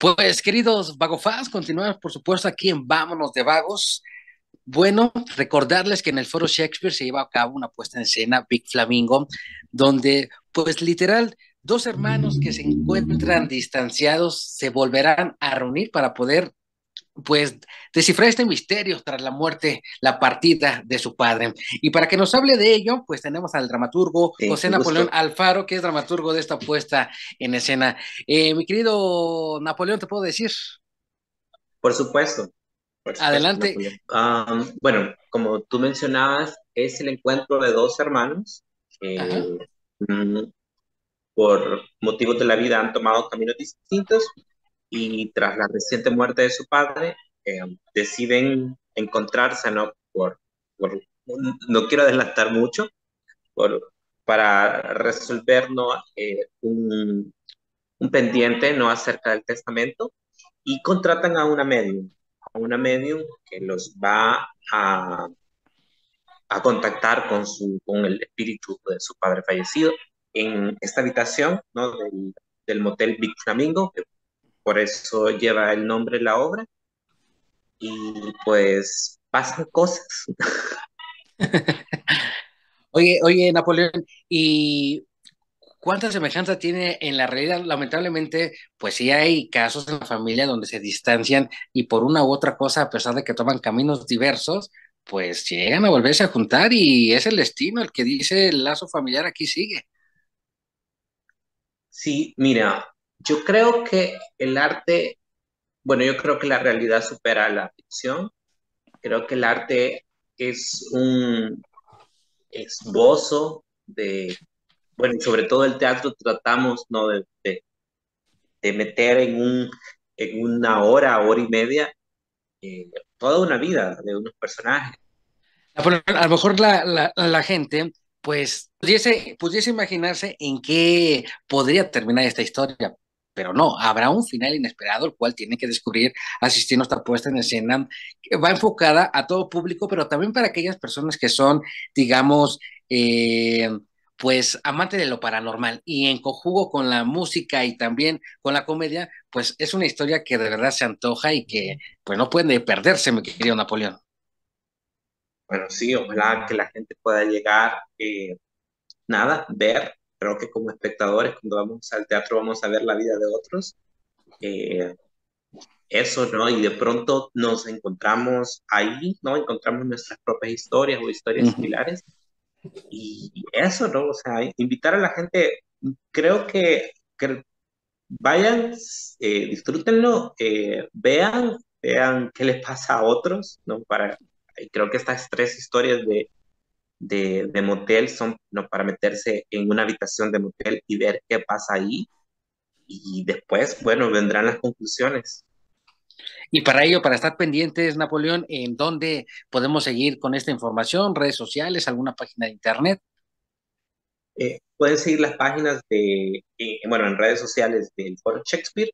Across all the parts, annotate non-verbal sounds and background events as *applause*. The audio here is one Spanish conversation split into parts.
Pues queridos vagofans, continuamos por supuesto aquí en Vámonos de Vagos. Bueno, recordarles que en el Foro Shakespeare se lleva a cabo una puesta en escena, Big Flamingo, donde pues literal dos hermanos que se encuentran distanciados se volverán a reunir para poder pues descifrar este misterio tras la muerte, la partida de su padre. Y para que nos hable de ello, pues tenemos al dramaturgo José Napoleón Alfaro, que es dramaturgo de esta puesta en escena. Eh, mi querido Napoleón, ¿te puedo decir? Por supuesto. Adelante. bueno, como tú mencionabas, es el encuentro de dos hermanos que mm, por motivos de la vida han tomado caminos distintos y tras la reciente muerte de su padre, eh, deciden encontrarse, ¿no? Por, no quiero adelantar mucho, por, para resolver ¿no? Eh, un, un, pendiente ¿no? acerca del testamento y contratan a una medium, a una medium que los va a, a contactar con, su, con el espíritu de su padre fallecido en esta habitación ¿no? del, del motel Big Flamingo, que por eso lleva el nombre la obra. Y pues pasan cosas. *laughs* oye, oye, Napoleón, ¿y cuánta semejanza tiene en la realidad? Lamentablemente, pues sí hay casos en la familia donde se distancian y por una u otra cosa, a pesar de que toman caminos diversos, pues llegan a volverse a juntar y es el destino el que dice el lazo familiar aquí sigue. Sí, mira, yo creo que el arte, bueno, yo creo que la realidad supera la ficción. Creo que el arte es un esbozo de, bueno, sobre todo el teatro tratamos, ¿no? De, de, meter en, un, en una hora, hora y media, eh, toda una vida de unos personajes. A lo mejor la, la, la gente pues pudiese, pudiese imaginarse en qué podría terminar esta historia, pero no, habrá un final inesperado, el cual tiene que descubrir asistiendo a esta puesta en escena, que va enfocada a todo público, pero también para aquellas personas que son, digamos, eh, pues amante de lo paranormal y en conjugo con la música y también con la comedia, pues es una historia que de verdad se antoja y que pues no puede perderse, mi querido Napoleón. Bueno, sí, ojalá que la gente pueda llegar, eh, nada, ver creo que como espectadores, cuando vamos al teatro, vamos a ver la vida de otros. Eh, eso, ¿no? Y de pronto nos encontramos ahí, ¿no? Encontramos nuestras propias historias o historias similares. Y eso, ¿no? O sea, invitar a la gente, creo que, que vayan, eh, disfrútenlo, eh, vean, vean qué les pasa a otros, ¿no? Para, creo que estas tres historias de, de, motel son no, para meterse en una habitación de motel y ver qué pasa ahí. Y después, bueno, vendrán las conclusiones. Y para ello, para estar pendientes, Napoleón, ¿en dónde podemos seguir con esta información? ¿Redes sociales? ¿Alguna página de internet? Eh, pueden seguir las páginas de, eh, bueno, en redes sociales del Foro Shakespeare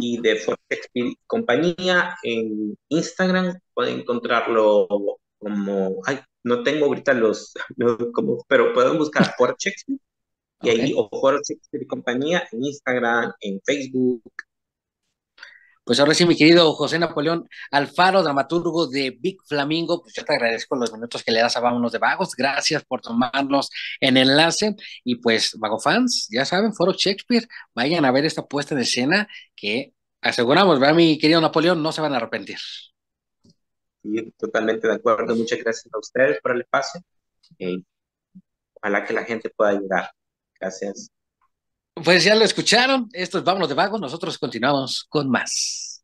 y de Foro Shakespeare Compañía. En Instagram pueden encontrarlo como, ay, no tengo ahorita los, *laughs* como, pero pueden buscar por Shakespeare y ahí o por Shakespeare y compañía en Instagram, en Facebook. Pues ahora sí, mi querido José Napoleón Alfaro, dramaturgo de Big Flamingo, pues yo te agradezco los minutos que le das a Vámonos de Vagos. Gracias por tomarnos en enlace. Y pues, Vago fans, ya saben, Foro Shakespeare, vayan a ver esta puesta en escena que aseguramos, ¿verdad, mi querido Napoleón? No se van a arrepentir totalmente de acuerdo. Muchas gracias a ustedes por el espacio. y ojalá que la gente pueda ayudar. Gracias. Pues ya lo escucharon. Estos vámonos de vagos. Nosotros continuamos con más.